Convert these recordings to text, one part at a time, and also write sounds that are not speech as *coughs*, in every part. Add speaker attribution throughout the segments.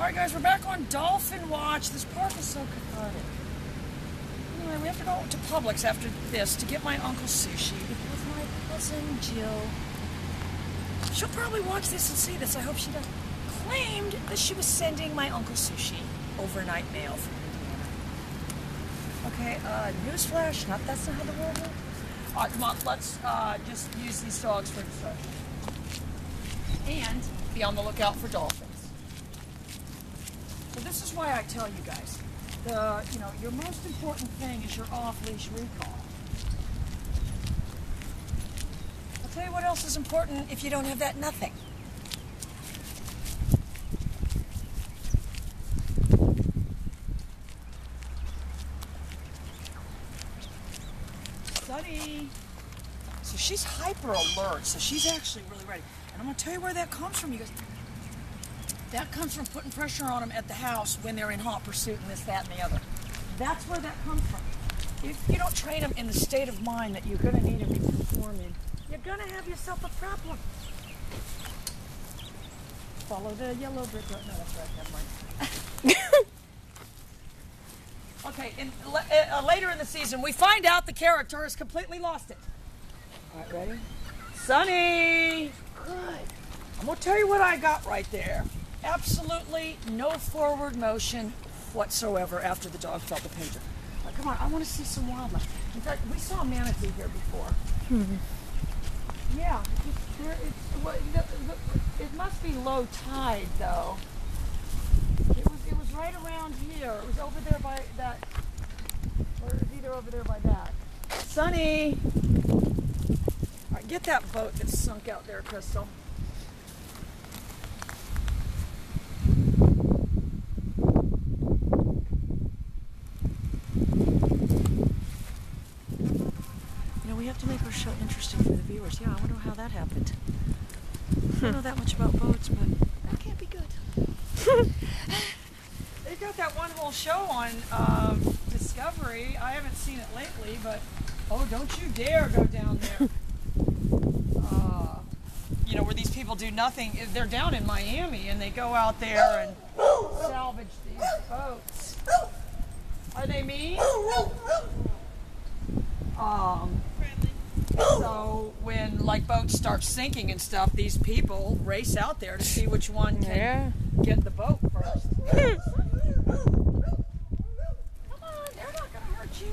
Speaker 1: Alright guys, we're back on Dolphin Watch. This park is so cathartic. Anyway, we have to go to Publix after this to get my uncle sushi with my cousin Jill, she'll probably watch this and see this, I hope she does, claimed that she was sending my uncle sushi overnight mail from. Okay, uh, newsflash, not that's not how the world works. Alright, come on, let's uh, just use these dogs for distraction. And be on the lookout for dolphins. So this is why I tell you guys, the you know your most important thing is your off-leash recall. I'll tell you what else is important if you don't have that. Nothing. Sunny. So she's hyper alert. So she's actually really ready. And I'm gonna tell you where that comes from, you guys. That comes from putting pressure on them at the house when they're in hot pursuit and this, that, and the other. That's where that comes from. If you don't train them in the state of mind that you're going to need them to perform in, you're going to have yourself a problem. Follow the yellow brick road. No, that's right. Never mind. *laughs* okay, in, uh, later in the season, we find out the character has completely lost it. All right, ready? Sunny! Good. I'm going to tell you what I got right there absolutely no forward motion whatsoever after the dog felt the pager. Now, come on, I want to see some wildlife. In fact, we saw a manatee here before. Hmm. Yeah, it's, there, it's, it must be low tide though. It was it was right around here. It was over there by that, or it was either over there by that. Sunny. Right, get that boat that's sunk out there, Crystal. Show interesting for the viewers. Yeah, I wonder how that happened. I don't know that much about boats, but that can't be good. *laughs* They've got that one whole show on um, Discovery. I haven't seen it lately, but oh, don't you dare go down there. *laughs* Uh, you know, where these people do nothing. They're down in Miami and they go out there and salvage these boats. Are they mean? Um, so when like boats start sinking and stuff, these people race out there to see which one can yeah. get the boat first. *laughs* Come on, they're not gonna hurt you.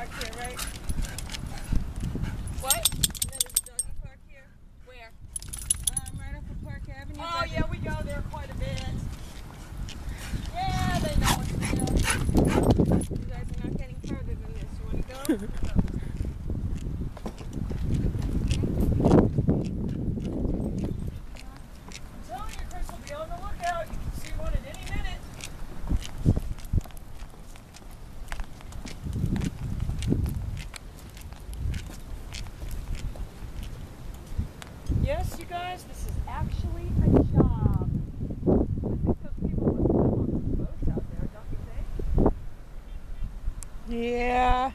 Speaker 1: park here, right? What? There's a doggy park here. Where? Um, right up Park Avenue. Oh, yeah, we go there quite a bit. Yeah, they know what to do. You guys are not getting further than this. You want to go? *laughs* you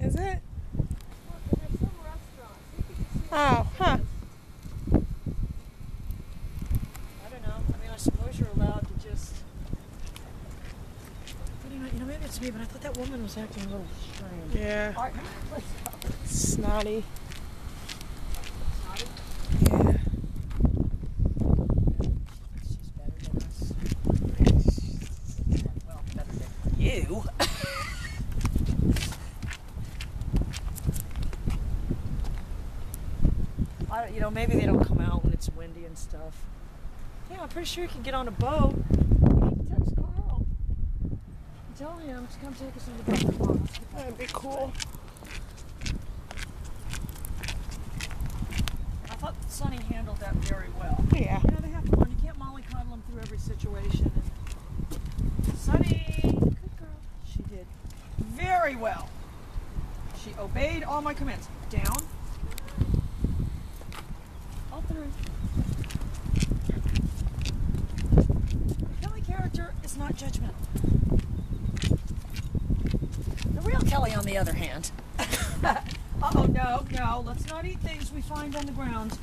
Speaker 1: can see
Speaker 2: Oh, huh.
Speaker 1: I don't know. I mean, I suppose you're allowed to just. But you know, you know, maybe it's me, but I thought that woman was acting a little strange.
Speaker 2: Yeah.
Speaker 1: All right, let's go.
Speaker 2: Snotty.
Speaker 1: Snotty?
Speaker 2: Yeah.
Speaker 1: She's better than us. Well, better than you. *laughs* I don't, you know, maybe they don't come out when it's windy and stuff. Yeah, I'm pretty sure you can get on a boat. Text Carl. Tell him to come take us on the boat. Come on, let's get
Speaker 2: That'd be cool.
Speaker 1: I thought Sunny handled that very well.
Speaker 2: Yeah.
Speaker 1: You know, they have to learn. You can't mollycoddle them through every situation. And Sunny, good girl. She did very well. She obeyed all my commands. Down. All through. Kelly character is not judgmental. The real Kelly, on the other hand. *laughs* Uh-oh, no, no. Let's not eat things we find on the ground. So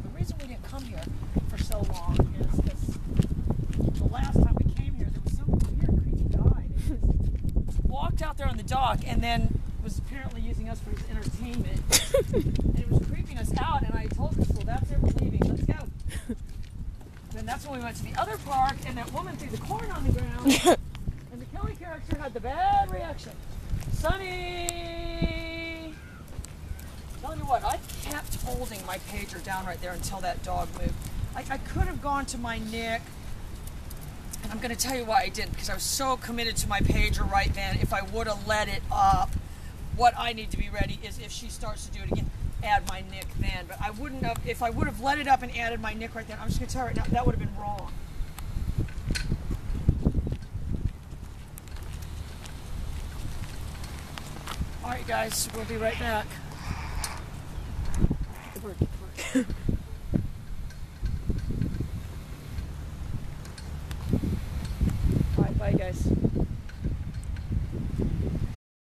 Speaker 1: the reason we didn't come here for so long is because the last time we came here, there was some weird, creepy guy that just walked out there on the dock and then was apparently using us for his entertainment. *laughs* and he was creeping us out, and I told Crystal, that's it, we're leaving, let's go. then that's when we went to the other park, and that woman threw the corn on the ground, *laughs* and the Kelly character had the bad reaction. Sunny! Telling you what, I kept holding my pager down right there until that dog moved. I, I could have gone to my Nick, and I'm going to tell you why I didn't, because I was so committed to my pager right then. If I would have let it up, what I need to be ready is if she starts to do it again, add my Nick then. But I wouldn't have, if I would have let it up and added my Nick right then, I'm just going to tell you right now, that would have been wrong. All right, guys, we'll be right back. *coughs*